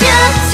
just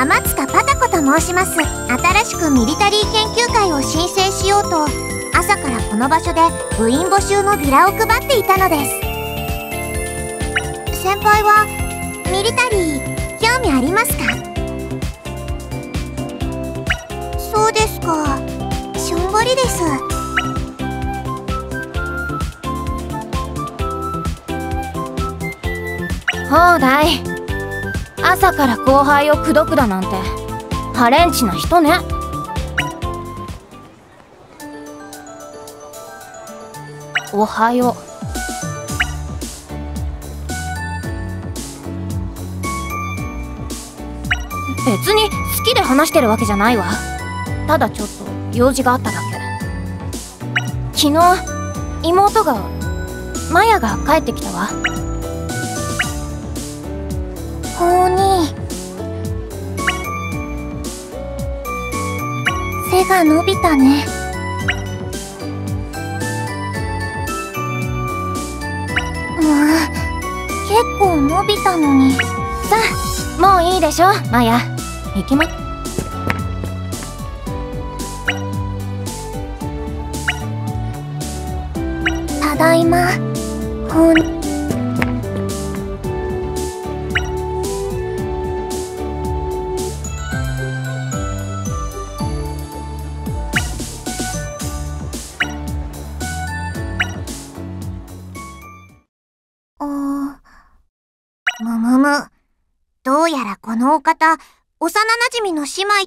天塚パタコと申します。新しくミリタリー研究会を申請しようと朝からこの場所で部員募集のビラを配っていたのです。先輩はミリタリー興味ありますか？そうですか。しょんぼりです。ほうだい朝から後輩を口説くだなんて。ハレンチな人ね。おはよう。別に好きで話してるわけじゃないわ。ただちょっと用事があっただけ。昨日妹がマヤが帰ってきたわ。背が伸びたね。うん結構伸びたのに。さあもういいでしょマヤ。行きま。ただいま。ほん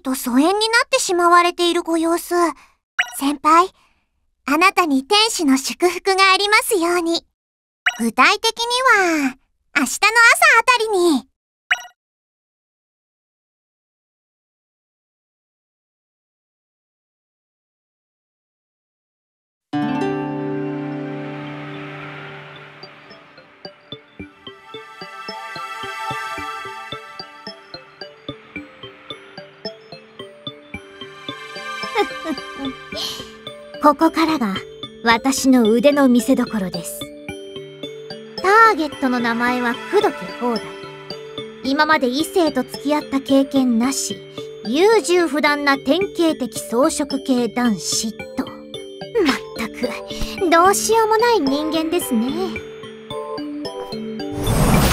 と疎遠になってしまわれているご様子。先輩、あなたに天使の祝福がありますように。具体的には、明日の朝あたりに。ここからが私の腕の見せ所です。ターゲットの名前は口説き放題。今まで異性と付き合った経験なし優柔不断な典型的草食系男子と。まったくどうしようもない人間ですね。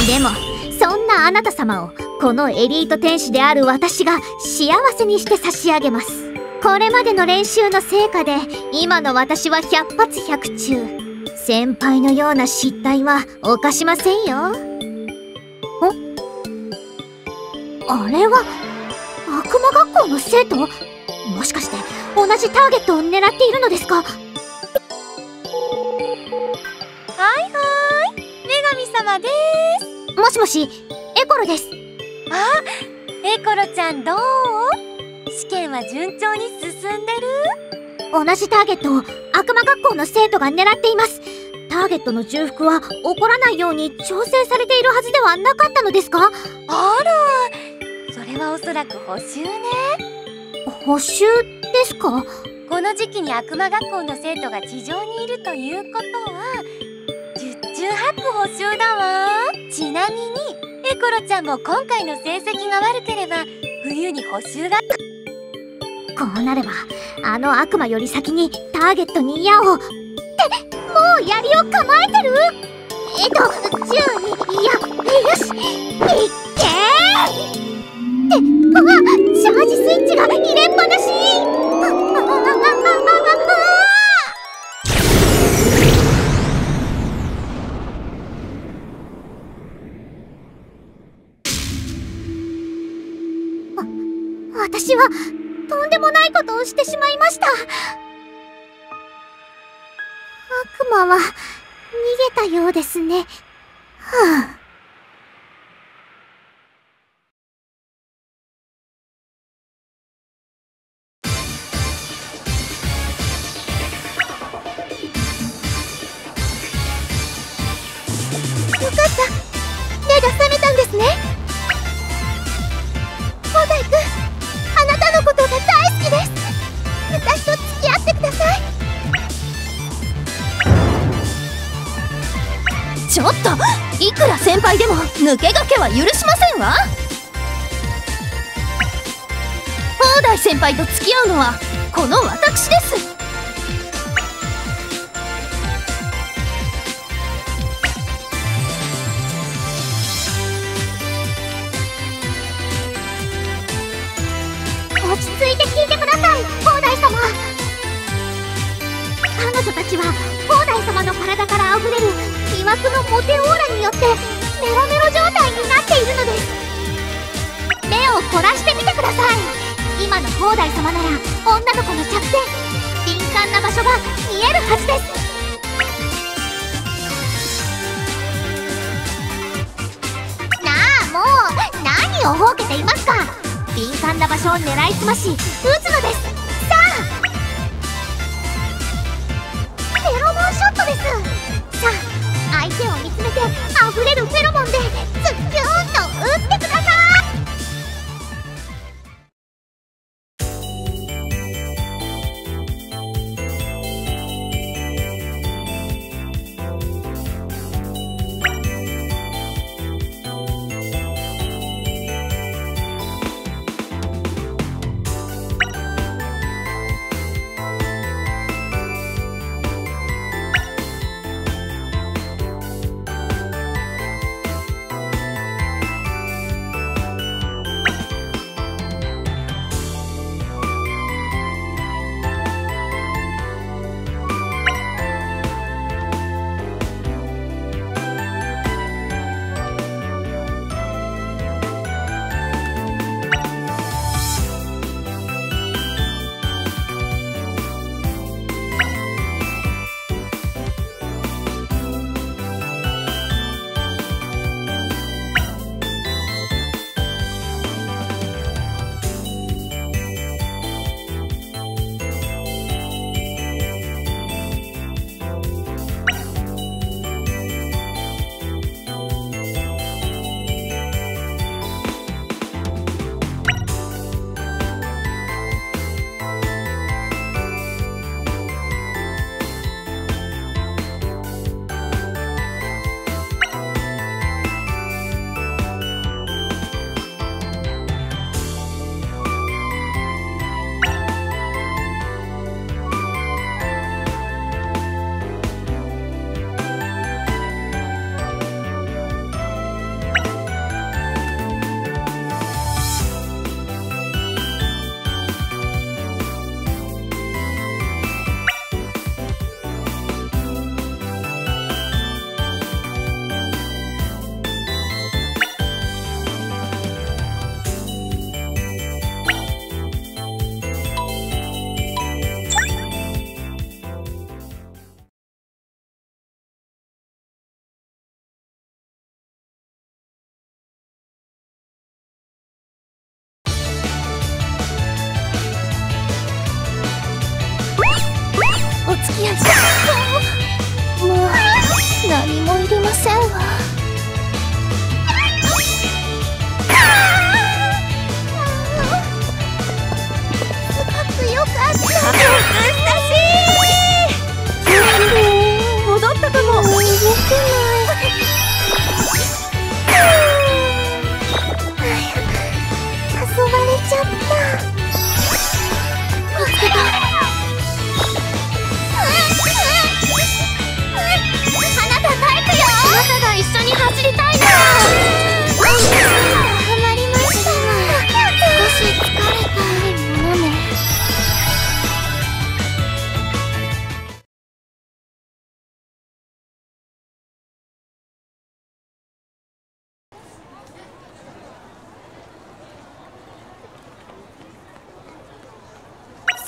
でもそんなあなた様をこのエリート天使である私が幸せにして差し上げます。これまでの練習の成果で今の私は百発百中。先輩のような失態は犯しませんよ。あれは悪魔学校の生徒？もしかして同じターゲットを狙っているのですか？はいはい。女神様です。もしもしエコロです。あエコロちゃんどう？試験は順調に進んでる？同じターゲットを悪魔学校の生徒が狙っています。ターゲットの重複は起こらないように調整されているはずではなかったのですか？あらそれはおそらく補習ね。補習ですか？この時期に悪魔学校の生徒が地上にいるということは十中八九補習だわ。ちなみにエコロちゃんも今回の成績が悪ければ冬に補習がこうなればあの悪魔より先にターゲットに矢をってもう槍を構えてる？えっと12いやよしいっけってあチャージスイッチが入れっぱなし！私はとんでもないことをしてしまいました。悪魔は逃げたようですね。はあ。ちょっと。いくら先輩でも抜け駆けは許しませんわ。放題先輩と付き合うのはこの私です。落ち着いて聞いてください放題様。彼女たちは放題様の体からあふれる魅惑のモテオーラによってメロメロ状態になってい。るのです目を凝らしてみてください今の放題様なら女の子の着点敏感な場所が見えるはずですなあもう何をほうけていますか敏感な場所を狙いすまし撃つのです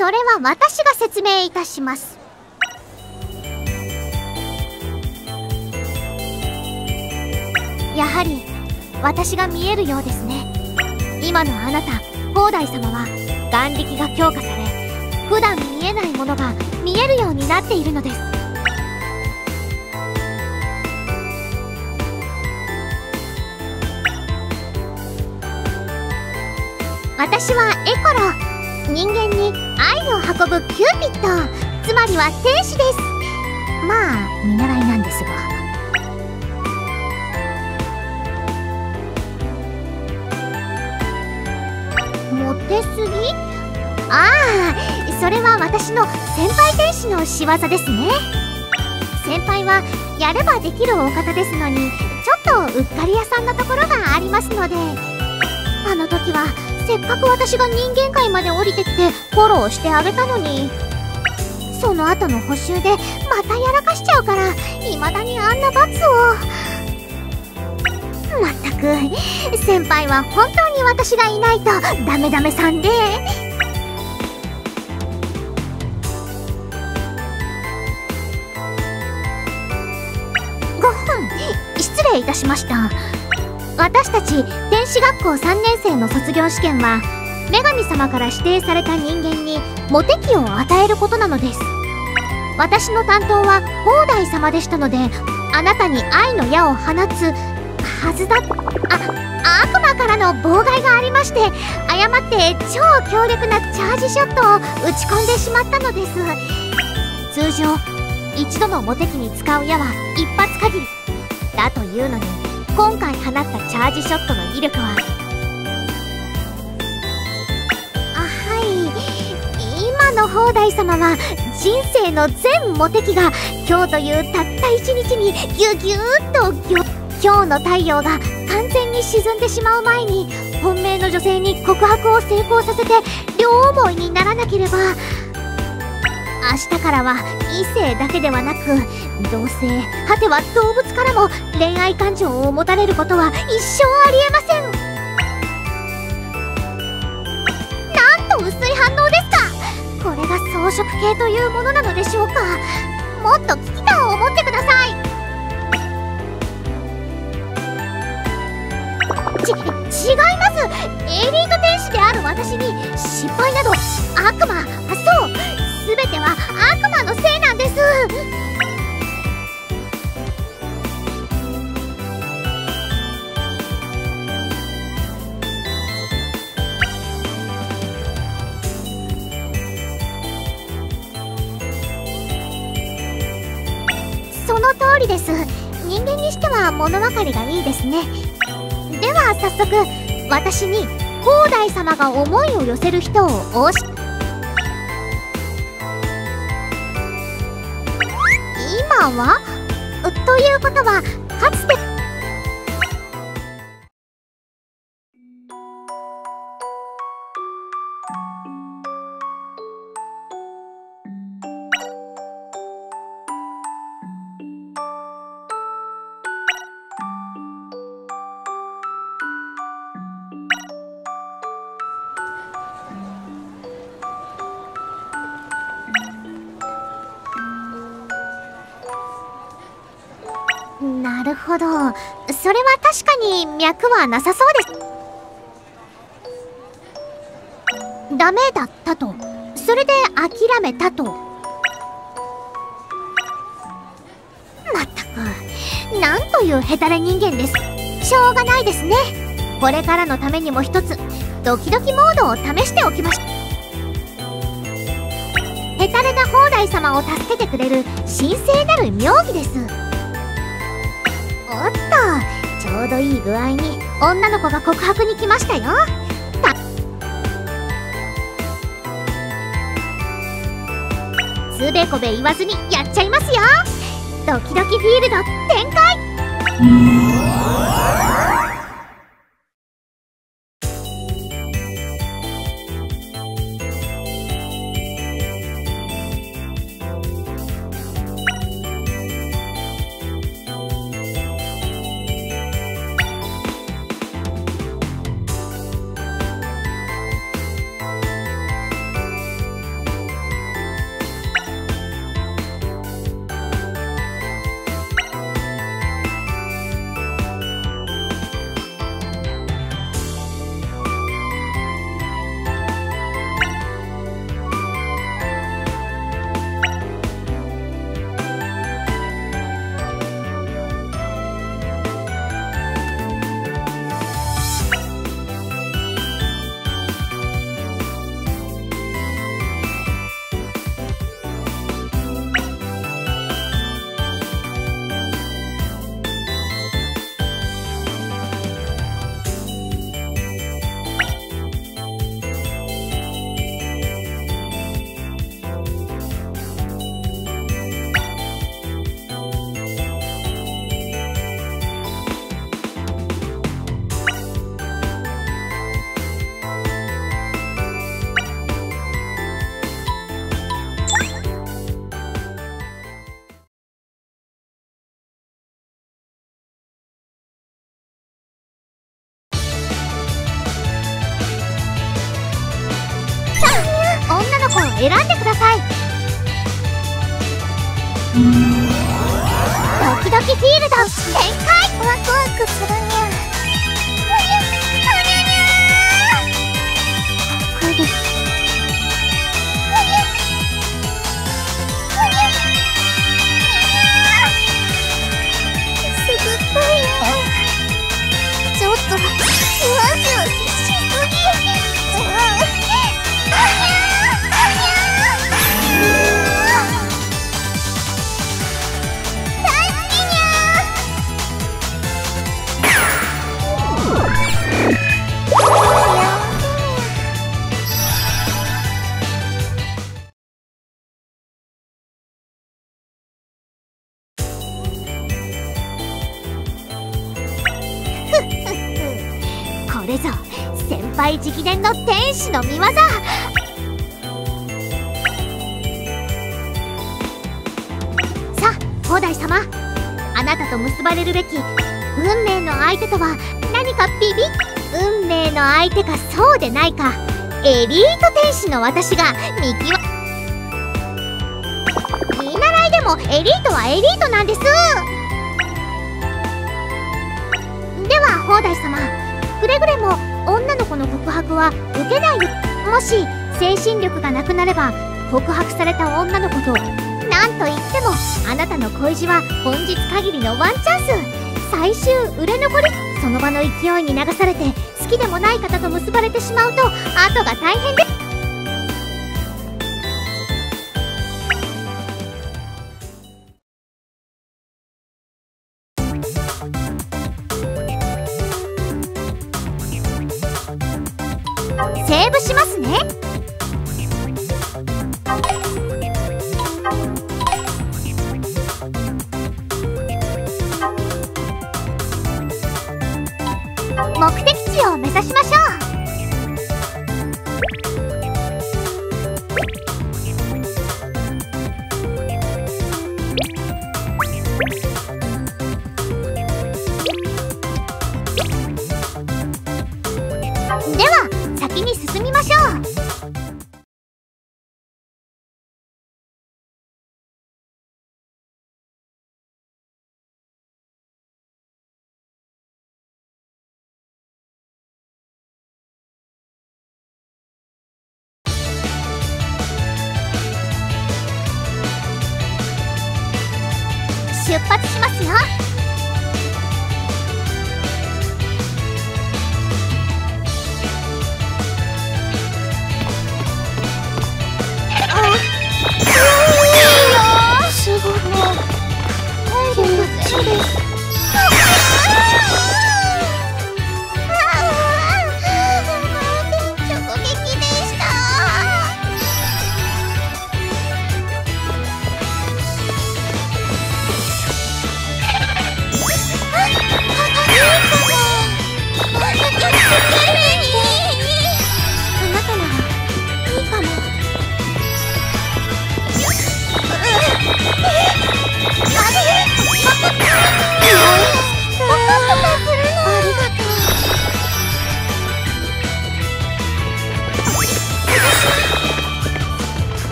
それは私が説明いたします。やはり私が見えるようですね。今のあなた広大様は眼力が強化され普段見えないものが見えるようになっているのです。私はエコロ人間に愛を運ぶキューピッドつまりは天使です。まあ見習いなんですが。モテすぎ？ああそれは私の先輩天使の仕業ですね。先輩はやればできるお方ですのにちょっとうっかり屋さんなところがありますので。あの時はせっかく私が人間界まで降りてきてフォローしてあげたのに。その後の補習でまたやらかしちゃうから未だにあんな罰を。まったく先輩は本当に私がいないとダメダメさんで。ご本失礼いたしました。私たち天使学校3年生の卒業試験は女神様から指定された人間にモテ期を与えることなのです。私の担当は広大様でしたのであなたに愛の矢を放つはずだあ悪魔からの妨害がありまして誤って超強力なチャージショットを打ち込んでしまったのです。通常一度のモテ期に使う矢は一発限りだというのに今回放ったチャージショットの威力は？あはい。今の放題様は人生の全モテ期が今日というたった一日にギュギューっと今日の太陽が完全に沈んでしまう前に本命の女性に告白を成功させて両思いにならなければ。明日からは異性だけではなく同性果ては動物からも恋愛感情を持たれることは一生ありえません。なんと薄い反応ですか。これが装飾系というものなのでしょうか。もっと危機感を持ってください。ち違います。エリート天使である私に失敗など悪魔そう全ては悪魔のせいその通りです。人間にしては物分かりがいいですね。では早速私に広大様が思いを寄せる人をおし今は？ということはかつて脈はなさそうです。ダメだったと。それで諦めたと。まったく。なんというヘタレ人間です。しょうがないですね。これからのためにも一つドキドキモードを試しておきましょう。ヘタレな砲台様を助けてくれる神聖なる妙義です。おっと。ちょうどいい具合に女の子が告白に来ましたよ。つべこべ言わずにやっちゃいますよ。ドキドキフィールド展開。先輩直伝の天使の見業。さあ砲台様。あなたと結ばれるべき運命の相手とは何かビビ。運命の相手かそうでないか。エリート天使の私が見極見習いでもエリートはエリートなんです。では砲台様。くれぐれも女の子の告白は受けないもし精神力がなくなれば告白された女の子となんと言ってもあなたの恋路は本日限りのワンチャンス。最終売れ残りその場の勢いに流されて好きでもない方と結ばれてしまうと後が大変です。出発しますよ。すごい。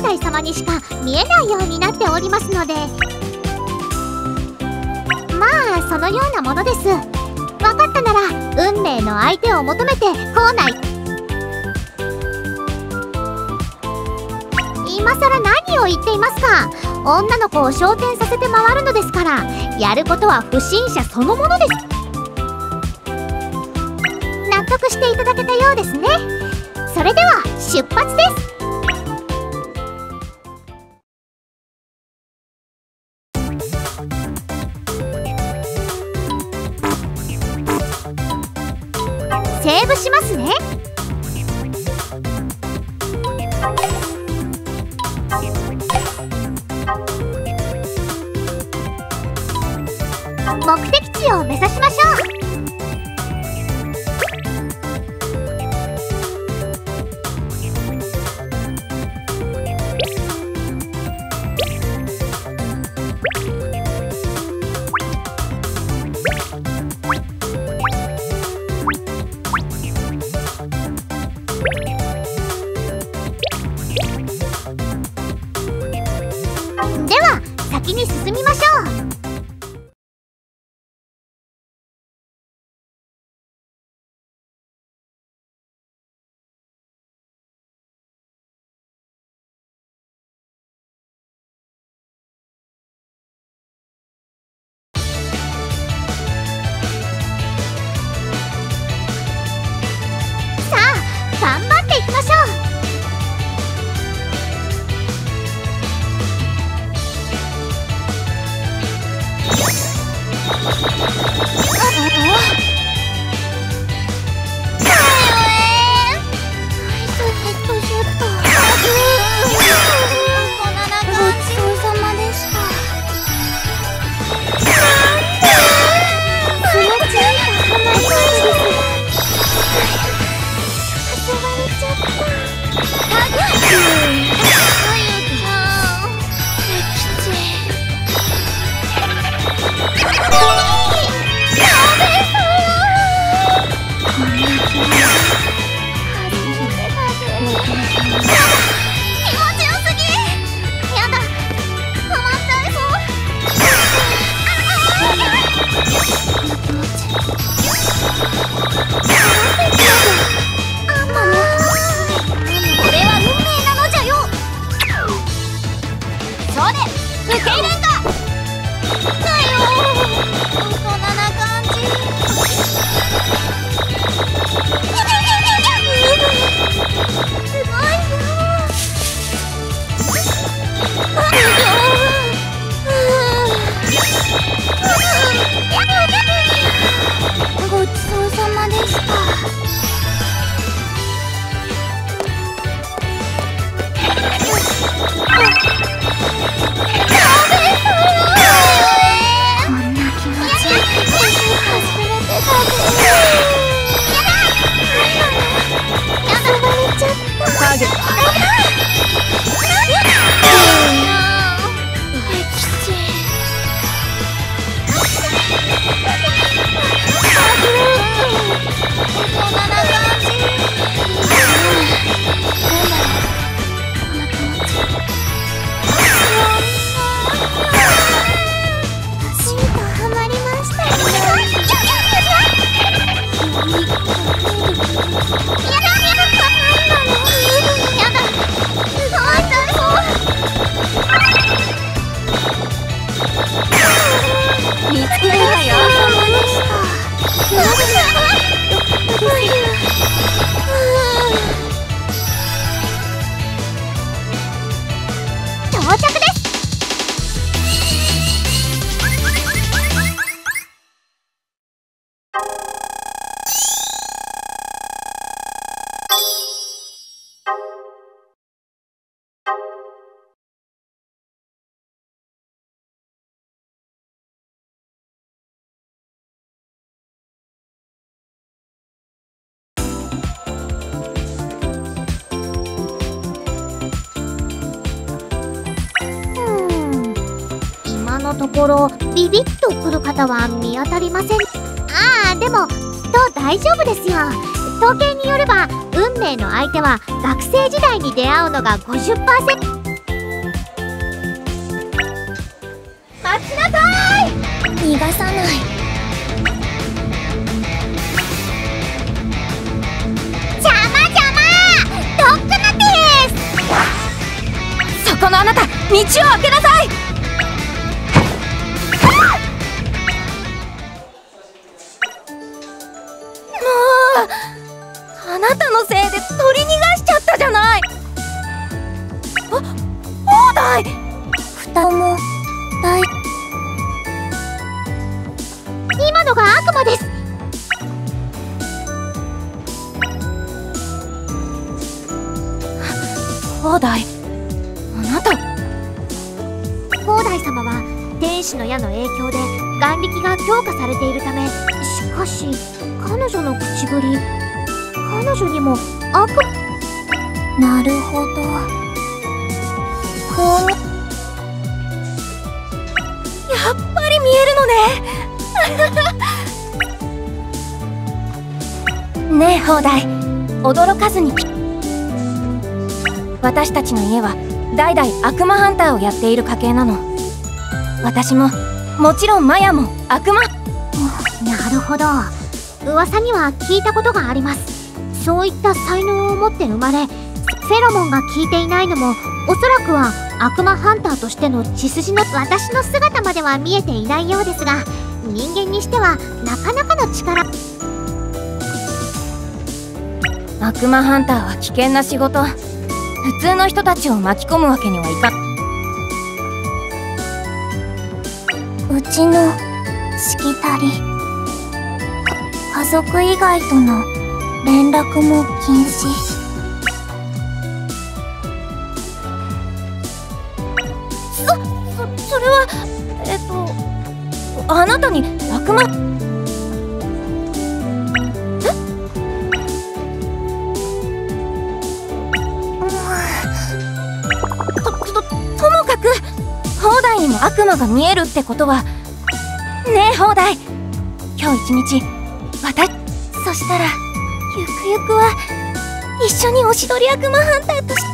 姿は宝来様にしか見えないようになっておりますので。まあそのようなものです。分かったなら運命の相手を求めて校内今さら何を言っていますか。女の子を昇天させて回るのですから。やることは不審者そのものです。納得していただけたようですね。それでは出発です。ころビビッとくる方は見当たりません。ああでもきっと大丈夫ですよ。統計によれば運命の相手は学生時代に出会うのが50%待ちなさい！逃がさない。邪魔邪魔！そこのあなた道を開けなさい！なたのせいで取り逃がしちゃったじゃない。あ放題蓋も大今のが悪魔です。放題あなた。広大様は天使の矢の影響で眼力が強化されているためしかし。彼女にも悪。なるほど。こう。やっぱり見えるのね。ねえ放題驚かずに。私たちの家は代々悪魔ハンターをやっている家系なの。私ももちろんマヤも悪魔。なるほど。噂には聞いたことがあります。そういった才能を持って生まれフェロモンが効いていないのもおそらくは悪魔ハンターとしての血筋の私の姿までは見えていないようですが人間にしてはなかなかの力。悪魔ハンターは危険な仕事。普通の人たちを巻き込むわけにはいかん。うちのしきたり。家族以外との連絡も禁止。そそれはえっとあなたに悪魔。ととともかく放題にも悪魔が見えるってことはねえ放題。今日一日一緒におしどり悪魔ハンターとして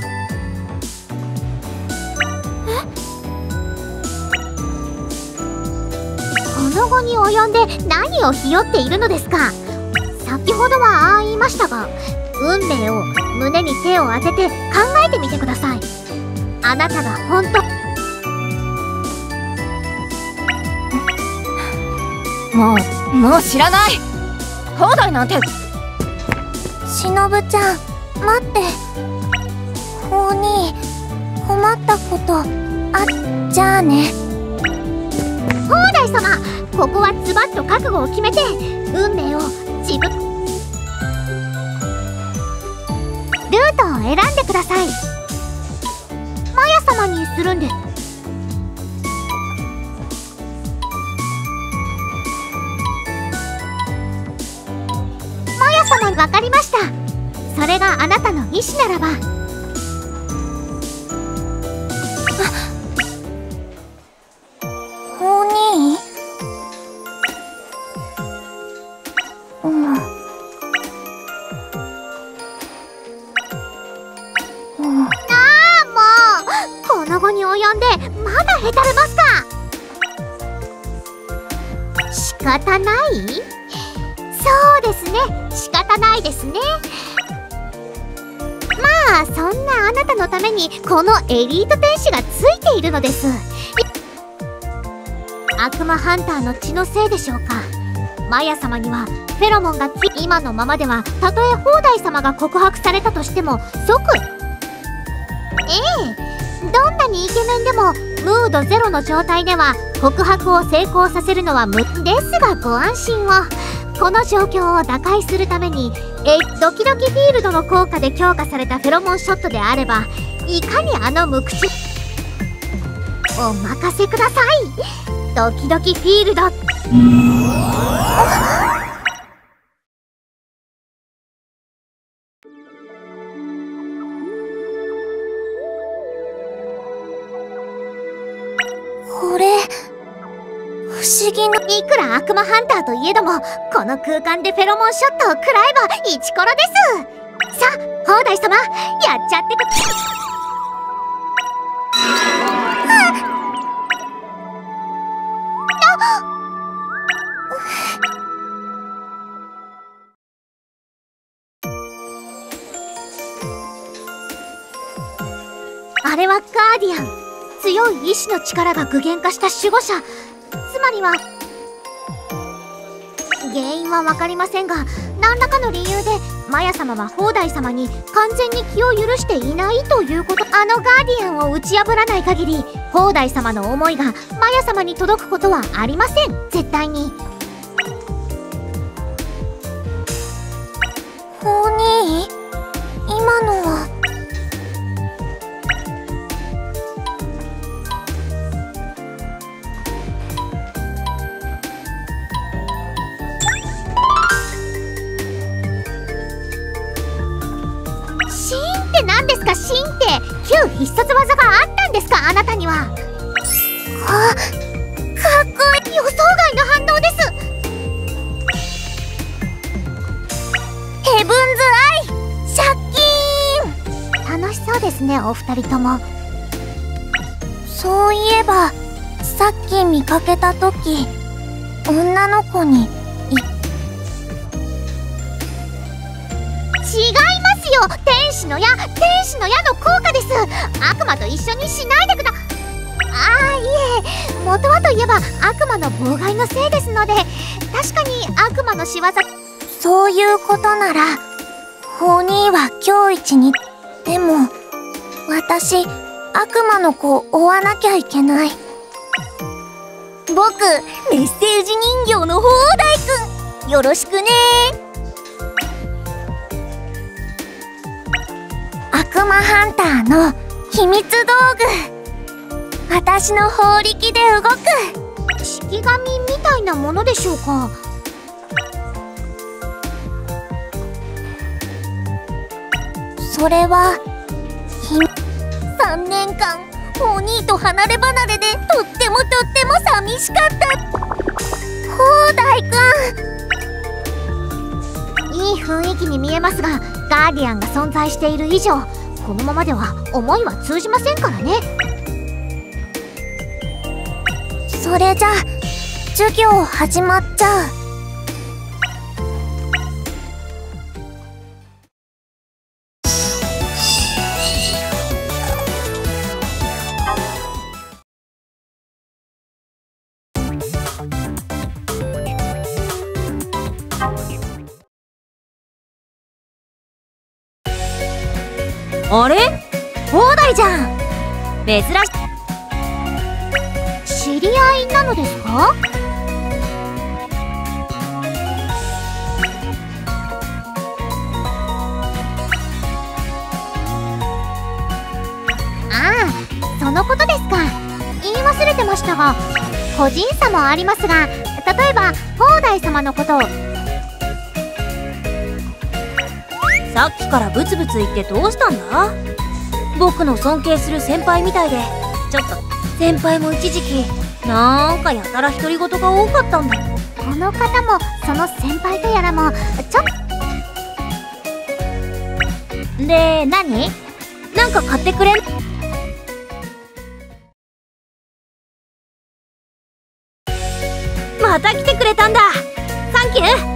この後に及んで何をひよっているのですか？先ほどはああ言いましたが運命を胸に手を当てて考えてみてください。あなたが本当もうもう知らない。放題なんて。しのぶちゃん待って。法に困ったことあっじゃあね。広大様ここはズバッと覚悟を決めて運命を自分。ルートを選んでください。マヤ様にするんで。すマヤ様わかりました。それがあなたの意志ならば。このエリート天使がついているのです。悪魔ハンターの血のせいでしょうか。マヤ様にはフェロモンが今のままではたとえ放題様が告白されたとしても即。ええ。どんなにイケメンでもムードゼロの状態では告白を成功させるのは無ですがご安心を。この状況を打開するためにえドキドキフィールドの効果で強化されたフェロモンショットであればいかにあの無口。お任せください。ドキドキフィールド。これ思議な。いくら悪魔ハンターといえどもこの空間でフェロモンショットを食らえばイチコロです。さあ砲台様やっちゃってくれはガーディアン。強い意志の力が具現化した守護者。つまりは原因は分かりませんが何らかの理由でマヤ様は砲台様に完全に気を許していないということ。あのガーディアンを打ち破らない限り砲台様の思いがマヤ様に届くことはありません。絶対に。には。かかっこいい予想外の反応です。ヘブンズアイシャッキ楽しそうですねお二人とも。そういえばさっき見かけた時女の子に違いますよ。天使の矢天使の矢の効果です。悪魔と一緒にしないでくだああい。え元はといえば悪魔の妨害のせいですので確かに悪魔の仕業そういうことならホーニーは今日一にでも私悪魔の子を追わなきゃいけない。僕メッセージ人形の砲台くん。よろしくね。悪魔ハンターの秘密道具。私の法力で動く。式紙みたいなものでしょうか？それは3年間お兄と離れ離れでとってもとっても寂しかった。砲台くんいい雰囲気に見えますがガーディアンが存在している以上このままでは思いは通じませんからねそれじゃ授業始まっちゃう。あれ？砲台じゃん。珍し知り合いなのですか？ああそのことですか。言い忘れてましたが個人差もありますが例えば砲台様のことを。さっきからブツブツ言ってどうしたんだ？僕の尊敬する先輩みたいでちょっと先輩も一時期なんかやたら独り言が多かったんだ。この方もその先輩とやらもちょっ。で何？なんか買ってくれん？また来てくれたんだ。サンキュー。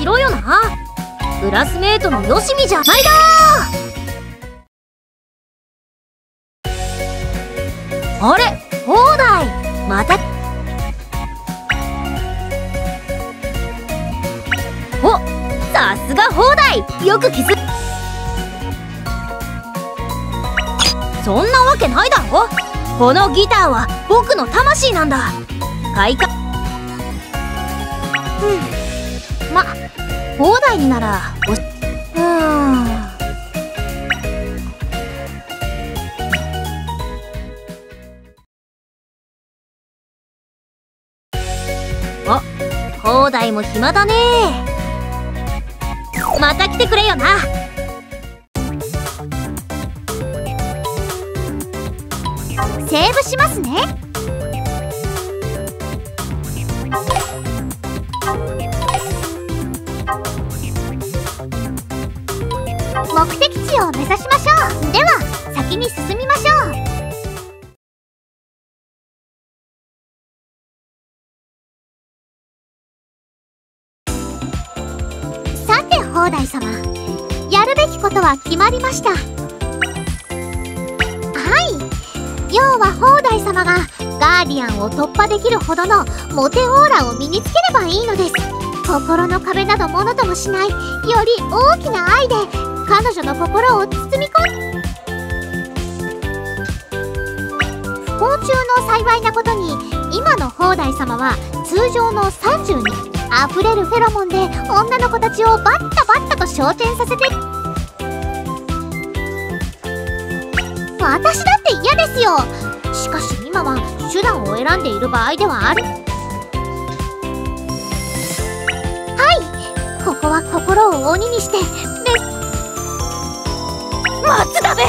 しろよな。クラスメートのよしみじゃないだあれ？放題。またおさすが放題。よく気づそんなわけないだろ。このギターは僕の魂なんだ。開花。放題にならおうん。あ放題も暇だね。ました。はい。要は砲台様がガーディアンを突破できるほどのモテオーラを身につければいいのです。心の壁などものともしないより大きな愛で彼女の心を包み込む。不幸中の幸いなことに今の砲台様は通常の30に溢れるフェロモンで女の子たちをバッタバッタと昇天させて私だって嫌ですよ。しかし今は手段を選んでいる場合ではある。はい。ここは心を鬼にしてで松田部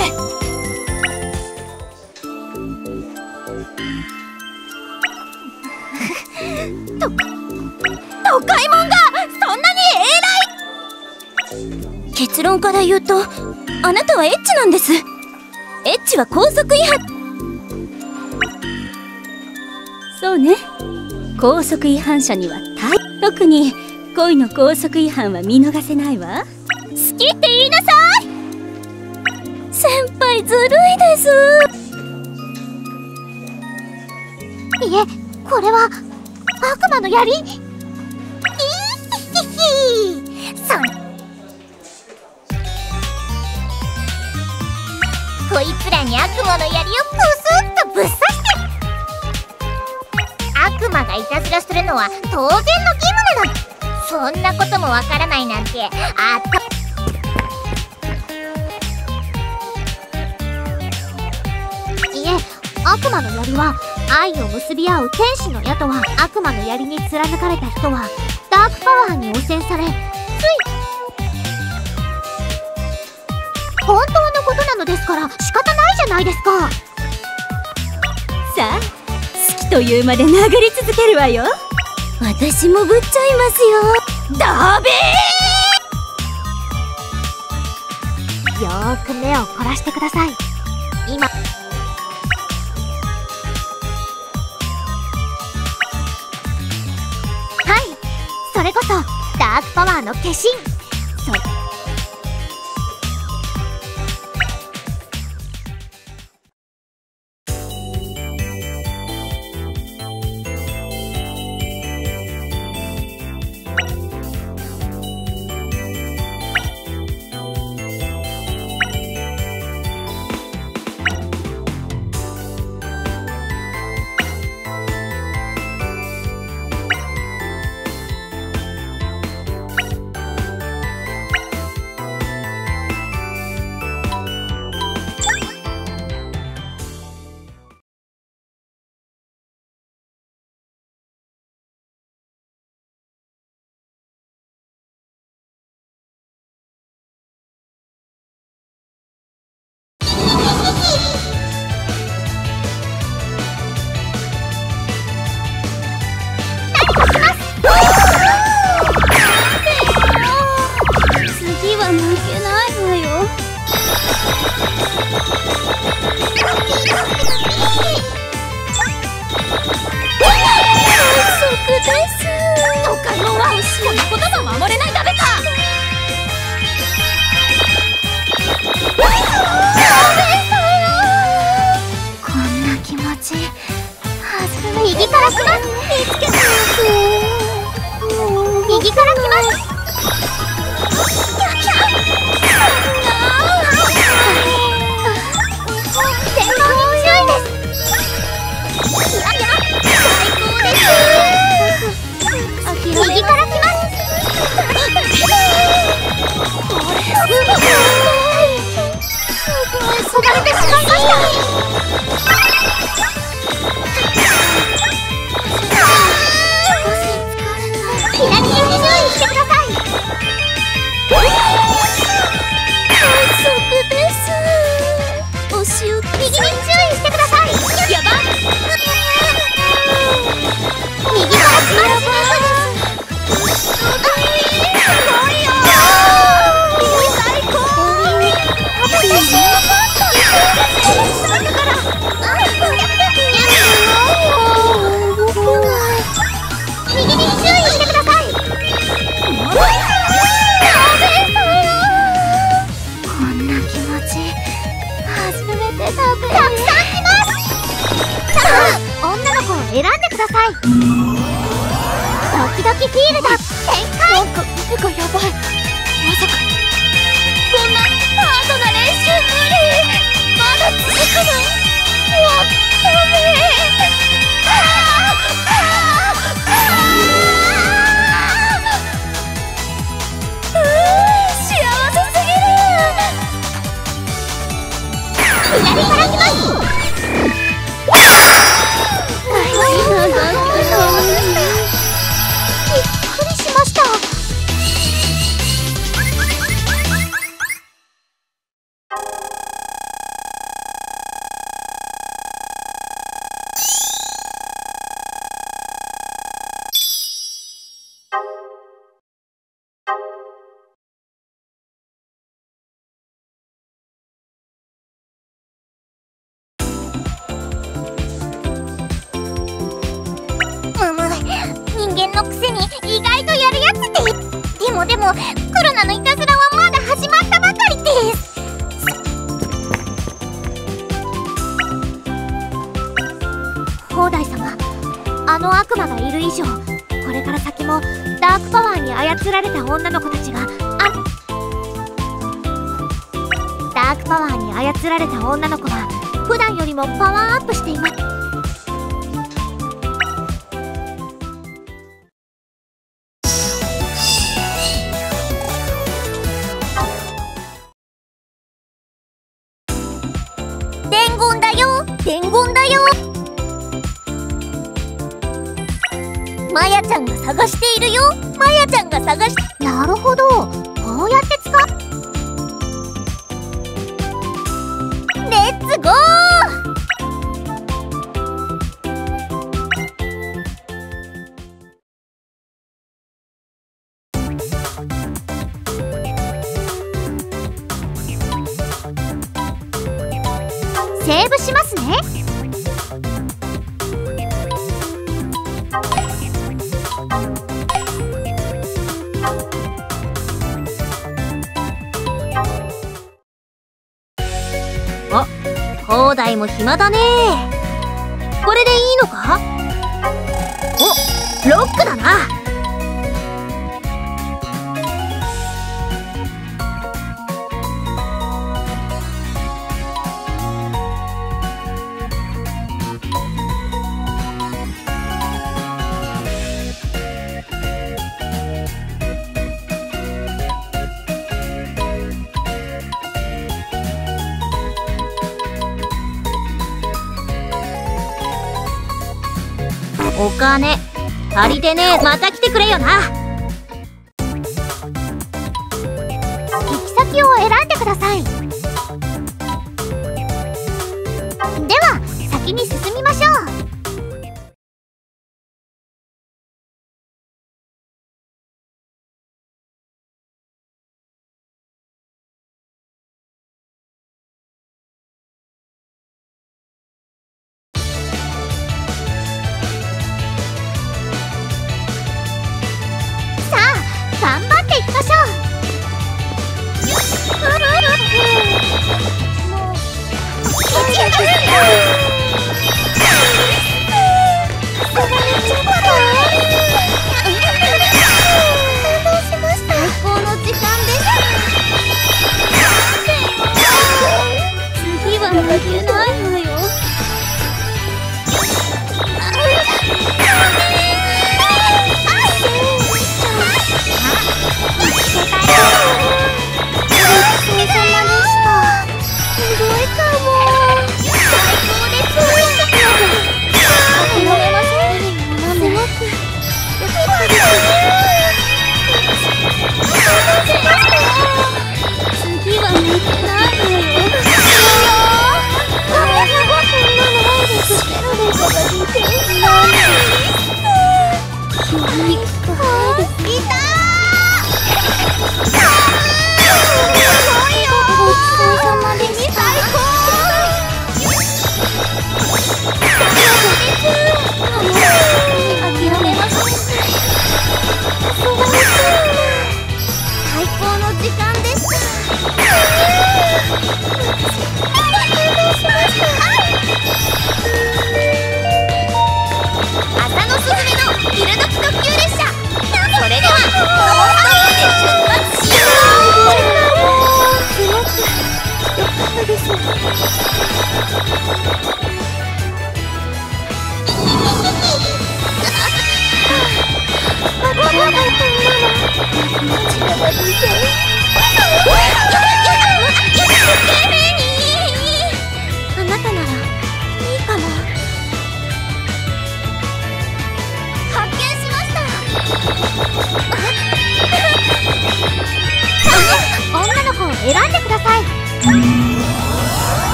と都会もんがそんなに偉い。結論から言うとあなたはエッチなんです。エッチは校則違反。そうね。校則違反者には大特に恋の校則違反は見逃せないわ。好きって言いなさい。先輩ずるいです。いえこれは悪魔の槍？いいひひひそんいつらに悪魔の槍をプスッとぶっ刺して悪魔がいたずらするのは当然の義務なのそんなこともわからないなんて。あったいえ悪魔の槍は愛を結び合う天使の矢とは悪魔の槍に貫かれた人はダークパワーに汚染されつい本当のことなのですから仕方ないじゃないですか。さあ好きというまで殴り続けるわよ。私もぶっちゃいますよ。ダベよーく目を凝らしてください。今。はい。それこそダークパワーの化身セーブしますね。あ広大も暇だね。これでいいのか？おロックだな。金足りてねえまた来てくれよな。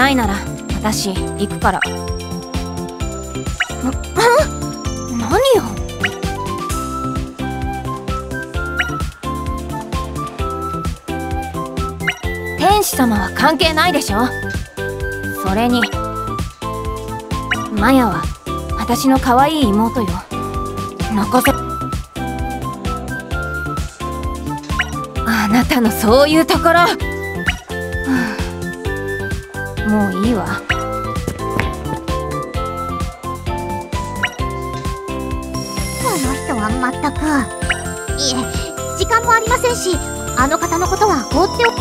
ないなら私行くから。何よ？天使様は関係ないでしょ？それにマヤは私の可愛い妹よ。残せ。あなたのそういうところ。もういいわ。この人はまったく。いえ時間もありませんしあの方のことは放っておく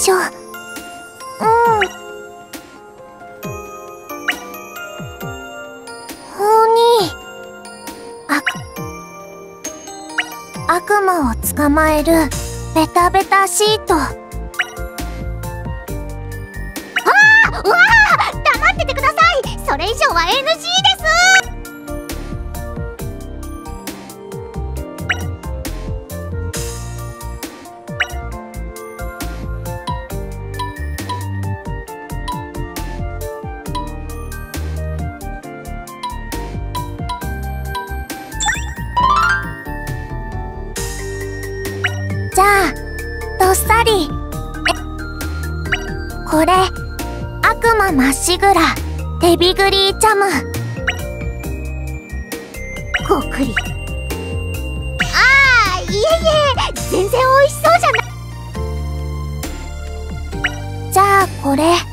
しょう。うん。法に。あ悪魔を捕まえるベタベタシート。わあわあ黙っててください。それ以上は NG シグラデビグリーチャムごくり。ああいえいえ全然美味しそうじゃない。じゃあこれ。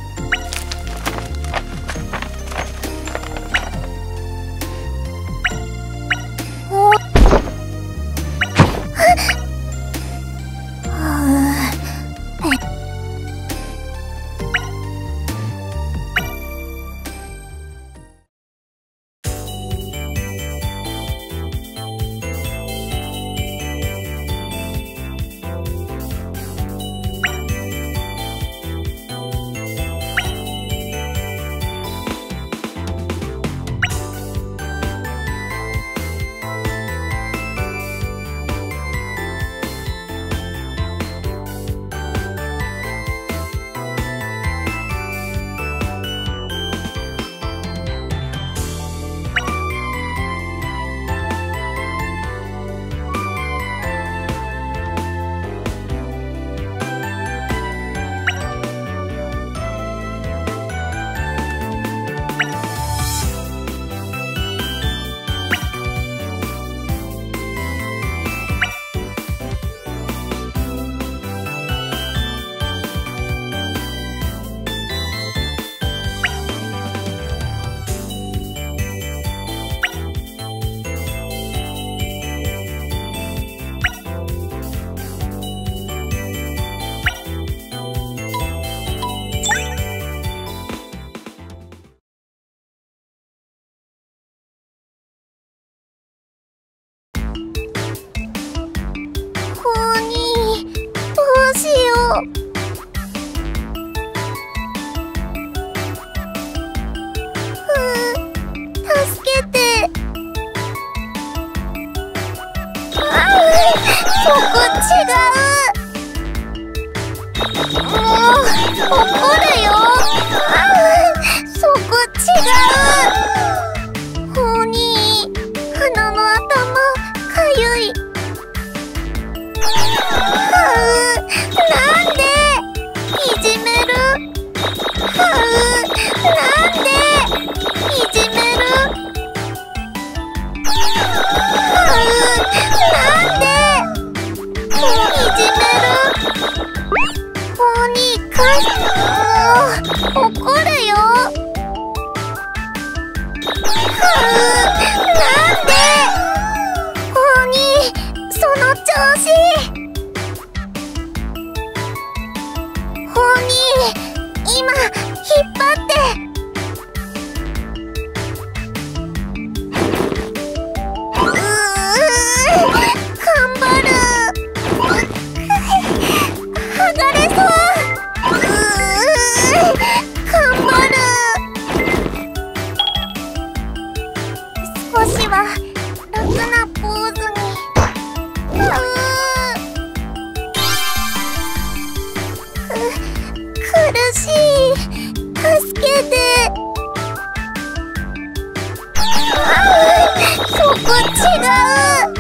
なん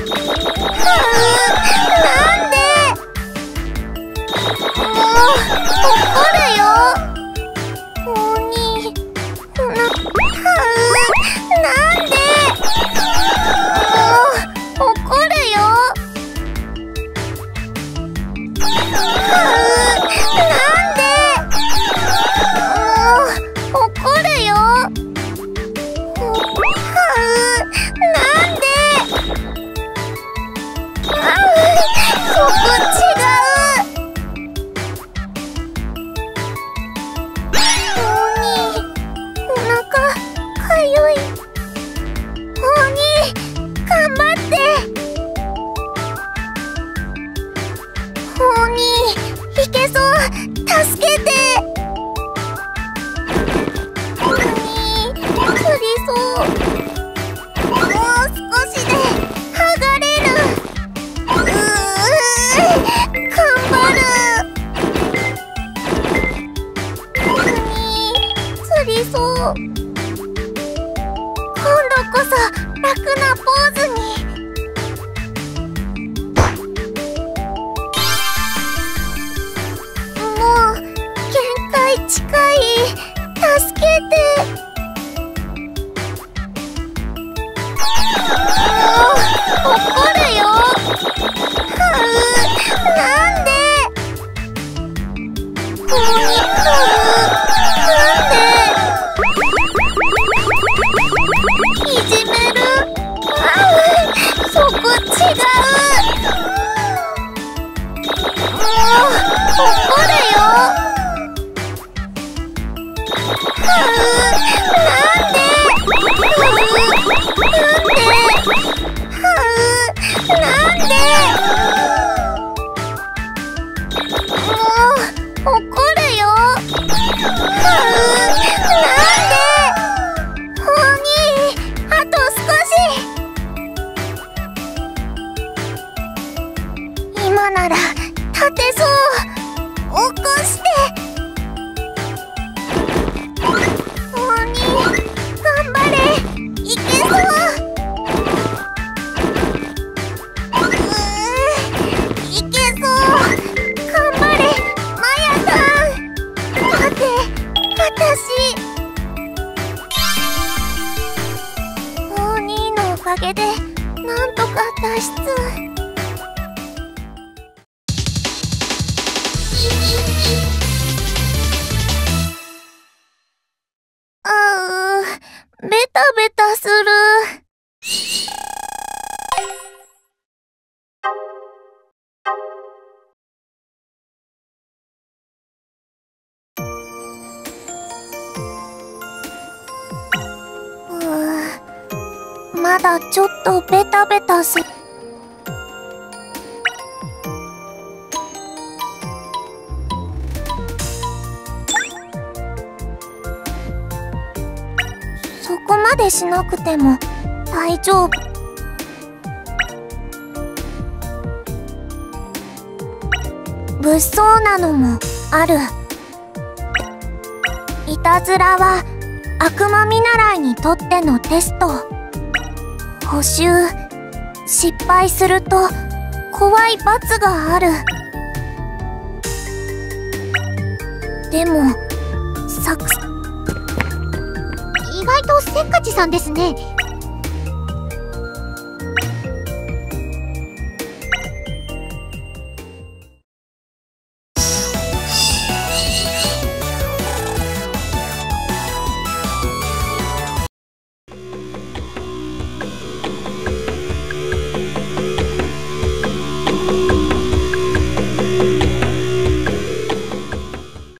で？もう怒るある。いたずらは悪魔見習いにとってのテスト。補習失敗すると怖い罰がある。でも作意外とせっかちさんですね。